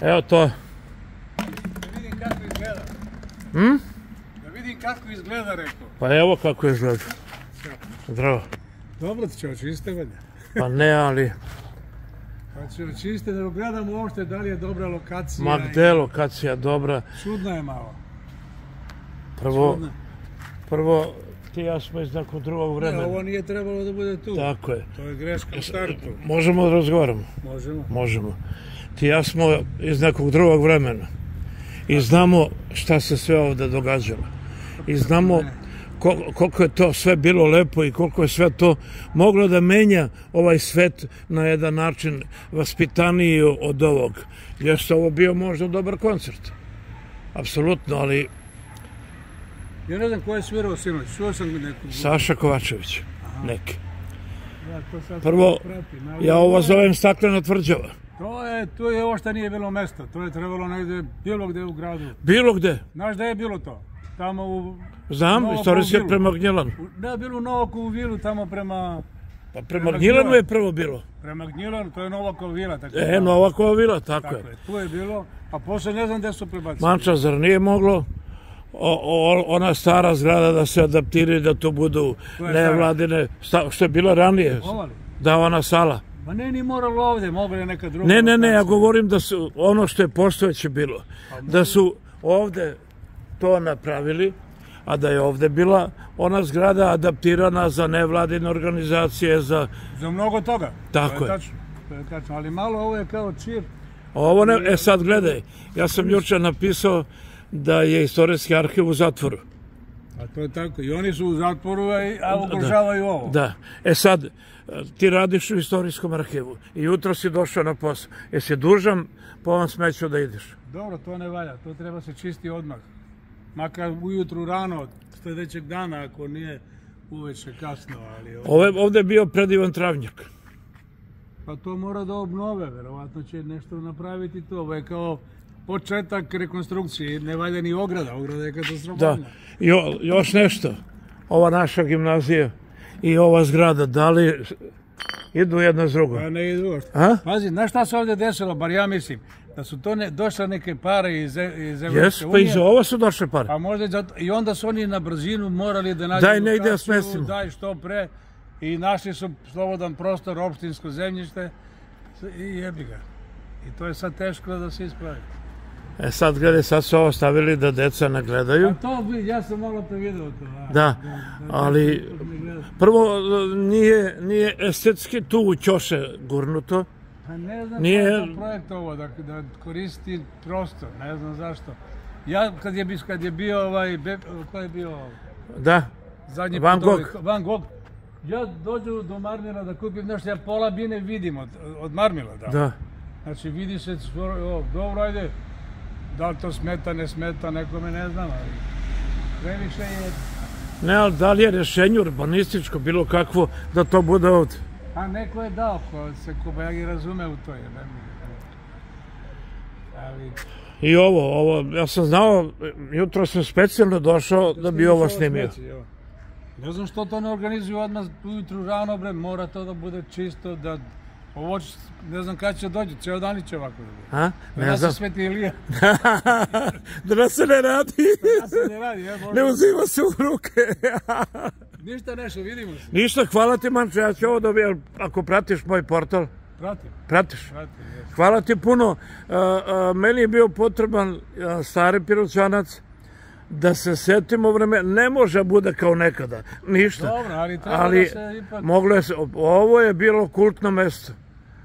Evo to. Da vidim kako izgleda. Hm? Da vidim kako izgleda, rekao. Pa evo kako izgleda. Zdravo. Dobro ti će očiste, valjda. Pa ne, ali... Pa će očiste da gledamo uopšte da li je dobra lokacija. Ma gde je lokacija dobra? Čudna je malo. Prvo, Čudna. prvo, ti ja smo iz nekog drugog Ne, vremena. ovo nije trebalo da bude tu. Tako je. To je greška u startu. Možemo da razgovaramo? Možemo. Možemo. Ti ja smo iz nekog drugog vremena. I znamo šta se sve ovde događalo. I znamo kol- koliko je to sve bilo lepo i koliko je sve to moglo da menja ovaj svet na jedan način vaspitaniji od ovog. Jeste ovo bio možda dobar koncert. Apsolutno, ali Ja ne znam ko je svirao sinoć. Čuo sam neku... Saša Kovačević, neki. Ja, to sad Prvo, pratim, ali Ja ovo je- zovem staklena tvrđava. To je, to je ovo što nije bilo mesta. To je trebalo negde, bilo gde u gradu. Bilo gde. Znaš da je bilo to? Tamo u... Znam, istorijski Pauvilu. prema Gnjilanu. u- Da, bilo u Novakovu vilu, tamo prema... Pa prema Gnjilanu je prvo bilo. Prema Gnjilanu, to je Novakova vila. Tako E, Novakova vila, tako, Tako je. je, tu je bilo, a posle ne znam gde su prebacili. Manča, zar nije moglo o, o, ona stara zgrada da se adaptira i da to budu nevladine, što je bila ranije, Ovali. da ona sala. Ma ne, ni moralo ovde, mogla je neka druga. Ne, ne, ne, ja govorim da su ono što je postojeće bilo, da su ovde to napravili, a da je ovde bila ona zgrada adaptirana za nevladine organizacije, za Za mnogo toga. Tako to je. je. Tačno, to je tačno, ali malo ovo je kao čir. Ovo ne, e sad gledaj, ja sam juče napisao da je istorijski arhiv u zatvoru. A to je tako. I oni su u zatvoru, a, ugrožavaju ovo. Da. E sad, ti radiš u istorijskom arhivu i jutro si došao na posao. Jesi dužan po ovom smeću da ideš? Dobro, to ne valja. To treba se čisti odmah. Makar ujutru rano sledećeg dana, ako nije uveče kasno, ali... Ove, ovde je bio predivan travnjak. Pa to mora da obnove, verovatno će nešto napraviti to. Ovo je kao početak rekonstrukcije, ne valja ni ograda, ograda je Da. katastrofalna. Jo, još nešto. Ova naša gimnazija i ova zgrada, da li idu jedna s drugom? Pa ne idu. A? Pazi, znaš šta se ovdje desilo, bar ja mislim, da su to ne, došle neke pare iz, E- iz Evropske pa unije, i za ovo su došle pare. a možda i, zato, i onda su oni na brzinu morali da nađu Daj negde da lokaciju, smestimo. Daj što pre i našli su slobodan prostor, opštinsko zemljište i jebi ga. I to je sad teško da se ispravi. E sad gledaj, sad su ovo stavili da deca ne gledaju. A to bi, ja sam malo pre video to. a. Da, ali prvo nije, nije estetski tu u ćoše gurnuto. Pa ne znam Nije- Nije... je to projekt ovo, da, da koristi prostor, ne znam zašto. Ja kad je, kad je bio ovaj, be, ko je bio Da, zadnji Van put ovaj- Gogh. Van Gogh. Ja dođu do Marmila da kupim nešto, ja pola bine vidim od, od Marmila, da. da. Znači vidi se, dobro, ajde, Дали тоа смета, не смета, некоме не знам, али превише е... Не, али дали е решење урбанистичко, било какво, да тоа буде од... А некој е дал, кој се купа, ја ги разуме у тој, не ми. Али... И ово, ово, јас сам знао, јутро сам специјално дошол да би ово снимио. Не знам што тоа не организува одма утру рано, бре, мора тоа да буде чисто, да ovo, će- ne znam kada će dođe, ceo dan će ovako da bude. A? Ne Ne znam. se Sveti Ilija, da nas se ne radi. da se ne radi, ja, možda, Ne uzima se u ruke. ništa nešto, vidimo se, Ništa, hvala ti manče, ja ću ovo dobiti, ako pratiš moj portal, pratim, pratiš. pratim, jes. Hvala ti puno. A, a, meni je bio potreban stari pirućanac da se setimo vreme. Ne može bude kao nekada. Ništa. Dobro, ali treba Ali da se ipak, moglo je se, ovo je bilo kultno mesto.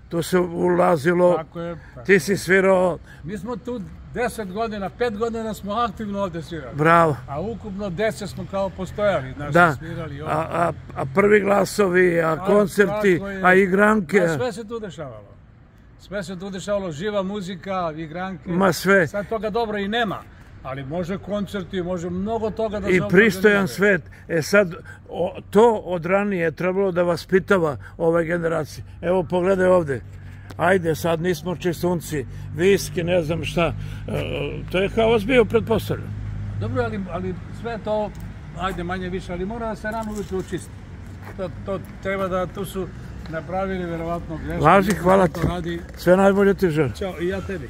Tu se ulazilo, tako je, pa. ti si svirao, Mi smo tu 10 godina, 5 godina smo aktivno ovde svirali, bravo. a ukupno 10 smo kao postojali, znaš, Da, svirali a, ovde. a, a prvi glasovi, a koncerti, tako je. a igranke, Ma, sve se tu dešavalo. Sve se tu dešavalo, živa muzika, igranke. ma sve. Sad toga dobro i nema, ali može koncerti, može mnogo toga da I se ovde pristojan svet. E sad, o, to od ranije je trebalo da vas pitava ove generacije. Evo, pogledaj ovde. Ajde, sad nismo čistunci, viski, ne znam šta. E, to je haos bio, pretpostavljam. Dobro, ali, ali sve to, ajde manje više, ali mora da se rano ujutru učisti. To, to treba da, tu su napravili verovatno grešku. Laži, hvala ti. Radi. Sve najbolje ti želim. Ćao, i ja tebi.